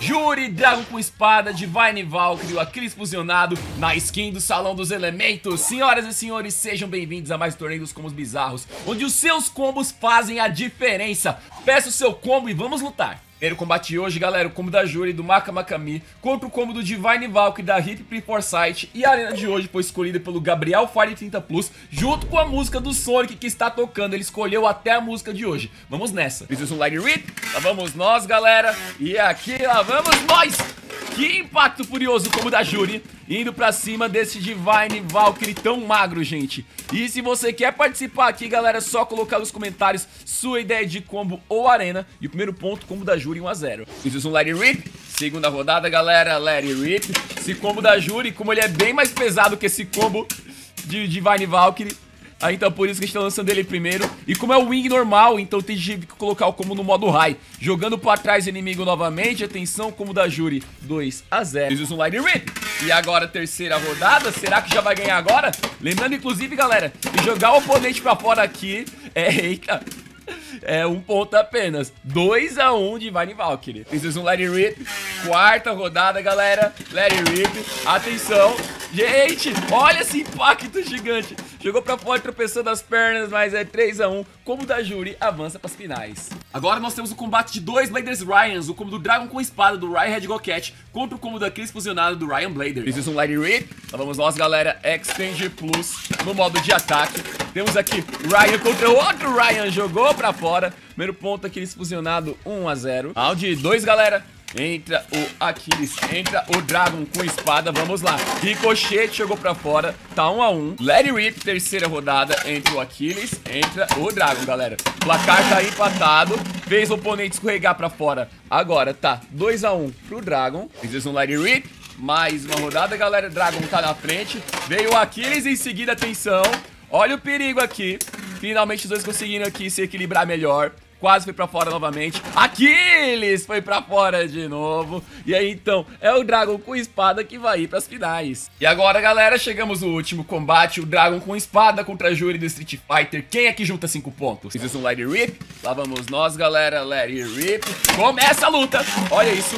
Juri, Dragon com espada, Divine Valkyrie, Aquiles fusionado na skin do Salão dos Elementos. Senhoras e senhores, sejam bem-vindos a mais um torneio dos combos bizarros, onde os seus combos fazem a diferença. Peça o seu combo e vamos lutar. Primeiro combate de hoje, galera, o combo da Juri do Maka Makami contra o combo do Divine Valkyrie da Hip Pre Foresight e a arena de hoje foi escolhida pelo Gabriel Fire 30 Plus junto com a música do Sonic que está tocando, ele escolheu até a música de hoje. Vamos nessa. Fiz um Light Rip, lá vamos nós, galera, e aqui lá vamos nós! Que impacto furioso como da Juri Indo pra cima desse Divine Valkyrie tão magro, gente. E se você quer participar aqui, galera É só colocar nos comentários sua ideia de combo ou arena. E o primeiro ponto, combo da Juri 1x0 Fiz um Let It Rip Segunda rodada, galera, It Rip Esse combo da Juri, como ele é bem mais pesado que esse combo de Divine Valkyrie Aí então por isso que a gente tá lançando ele primeiro E como é o wing normal, então tem que colocar o combo no modo high Jogando pra trás o inimigo novamente Atenção, como da Juri 2 a 0 Fiz um Light Rip E agora terceira rodada, será que já vai ganhar agora? Lembrando inclusive galera, que jogar o oponente pra fora aqui É, eita é um ponto apenas. 2x1 um de Divine Valkyrie. Fiz um It Rip. Quarta rodada, galera. It Rip. Atenção. Gente, olha esse impacto gigante. Jogou pra fora tropeçando as pernas, mas é 3x1. Como da Juri avança pras finais. Agora nós temos o combate de dois Bladers Ryans. O combo do Dragon com espada do Ryan Red Goket contra o combo da Chris fusionado do Ryan Blader. Fiz um Light Rip. Lá vamos nós, galera. Extend Plus no modo de ataque. Temos aqui Ryan contra outro Ryan. Jogou pra fora. Primeiro ponto, Aquiles fusionado 1x0. Round 2, galera. Entra o Aquiles, entra o Dragon com espada, vamos lá. Ricochete chegou pra fora, tá 1 a 1 Let It Rip, terceira rodada, entra o Aquiles, entra o Dragon, galera. Placar tá empatado, fez o oponente escorregar pra fora. Agora tá 2 a 1 pro Dragon. Fiz um It Rip, mais uma rodada, galera. Dragon tá na frente. Veio o Aquiles em seguida, atenção. Olha o perigo aqui. Finalmente os dois conseguiram aqui se equilibrar melhor. Quase foi pra fora novamente. Aquiles foi pra fora de novo. E aí, então, é o Dragon com espada que vai ir pras finais. E agora, galera, chegamos no último combate. O Dragon com espada contra a Juri do Street Fighter. Quem é que junta 5 pontos? Fiz um It Rip. Lá vamos nós, galera. It Rip. Começa a luta. Olha isso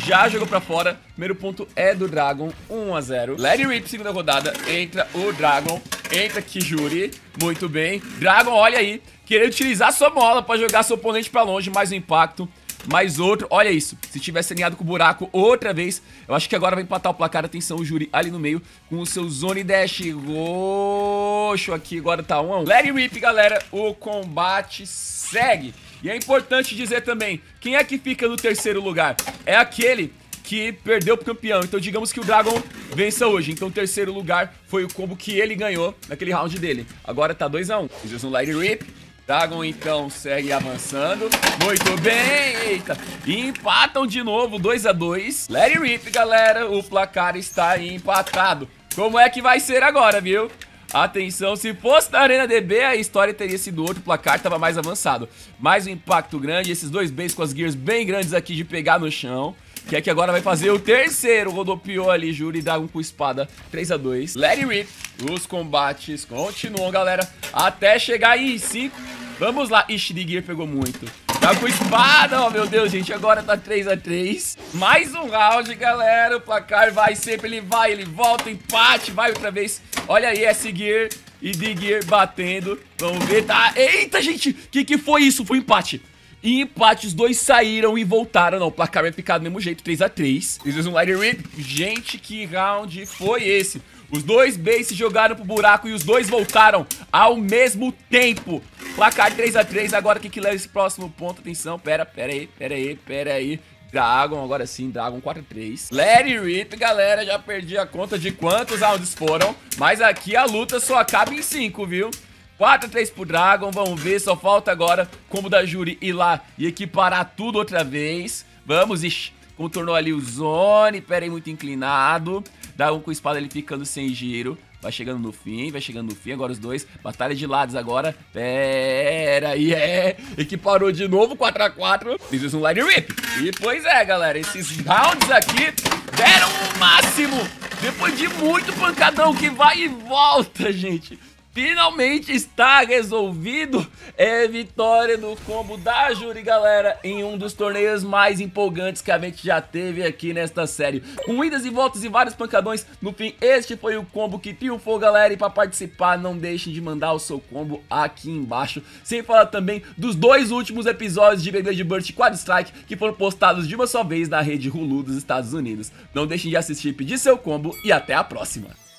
já jogou pra fora. Primeiro ponto é do Dragon, 1 a 0 Let It Rip, segunda rodada, entra o Dragon, entra Kijuri, muito bem. Dragon, olha aí, querer utilizar sua mola pra jogar seu oponente pra longe, mais um impacto. Mais outro, olha isso. Se tivesse alinhado com o buraco outra vez Eu acho que agora vai empatar o placar, atenção O Juri ali no meio com o seu Zone Dash. Roxo aqui, agora tá 1 a 1 Let it rip, galera, o combate segue. E é importante dizer também Quem é que fica no terceiro lugar? É aquele que perdeu pro campeão. Então digamos que o Dragon vença hoje. Então terceiro lugar foi o combo que ele ganhou naquele round dele. Agora tá 2x1. Um. Fiz um Light Rip. Dragon então segue avançando. Muito bem, eita. E empatam de novo, 2 a 2 Let it rip, galera. O placar está empatado. Como é que vai ser agora, viu? Atenção, se fosse na Arena DB, a história teria sido outro, o placar estava mais avançado. Mais um impacto grande, esses dois bases com as gears bem grandes aqui de pegar no chão. Que é que agora vai fazer o terceiro. Rodopiou ali, Juri Dragon com espada. 3 a 2 Let it rip. Os combates continuam, galera. Até chegar em 5. Vamos lá. Ixi, Gear pegou muito. Tá com espada, oh meu Deus, gente. Agora tá 3x3. Mais um round, galera. O placar vai sempre, ele vai, ele volta, empate, vai outra vez. Olha aí, S-Gear e D-Gear batendo. Vamos ver, tá... Eita, gente, o que que foi isso? Foi empate. E empate, os dois saíram e voltaram. Não, o placar vai ficar do mesmo jeito, 3x3. Eles um Light Rip. Gente, que round foi esse? Os dois bases jogaram pro buraco e os dois voltaram ao mesmo tempo. Placar 3x3, agora o que que leva esse próximo ponto? Atenção, pera, pera aí, pera aí, pera aí. Dragon, agora sim, Dragon 4x3. Let it rip, galera, já perdi a conta de quantos rounds foram. Mas aqui a luta só acaba em 5, viu? 4x3 pro Dragon, vamos ver, só falta agora como da Juri ir lá e equiparar tudo outra vez. Vamos, ixi, contornou ali o Zone, pera aí, muito inclinado. Dragon com espada ele ficando sem giro. Vai chegando no fim, vai chegando no fim. Agora os dois. Batalha de lados agora. Pera aí, é. Equiparou de novo 4x4. Fiz um Light Rip. E pois é, galera. Esses rounds aqui deram o máximo. Depois de muito pancadão que vai e volta, gente. Finalmente está resolvido. É vitória do combo da Juri, galera, em um dos torneios mais empolgantes que a gente já teve aqui nesta série. Com idas e voltas e vários pancadões, no fim, este foi o combo que triunfou, galera. E para participar, não deixem de mandar o seu combo aqui embaixo. Sem falar também dos dois últimos episódios de Beyblade Burst Quad Strike que foram postados de uma só vez na rede Hulu dos Estados Unidos. Não deixem de assistir, pedir seu combo e até a próxima.